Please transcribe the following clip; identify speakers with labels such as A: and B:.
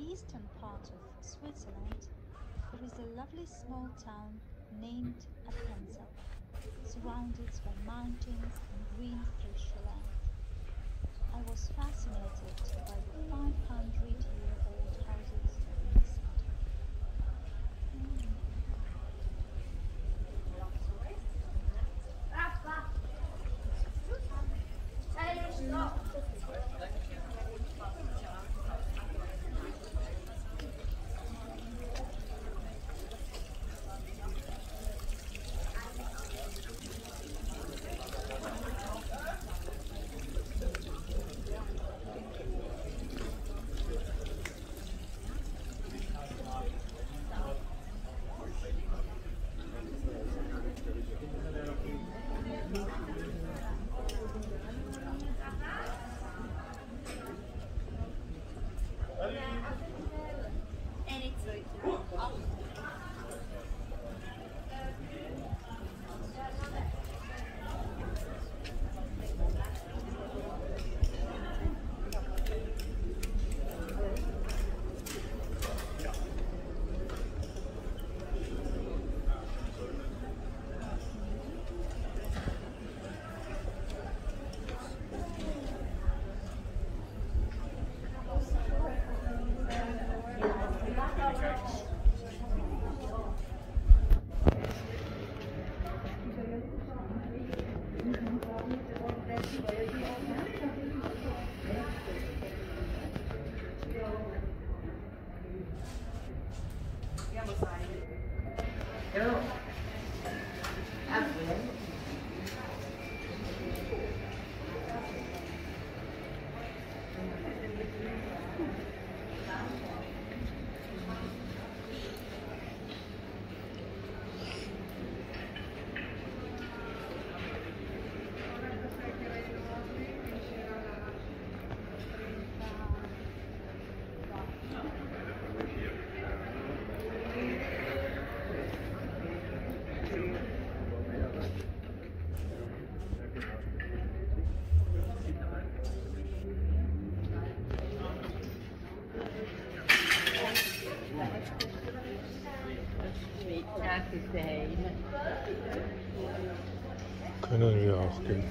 A: eastern part of Switzerland, there is a lovely small town named Appenzel, surrounded by mountains and green fisherland. I was fascinated by the 500-year-old And it's
B: Können wir auch gehen.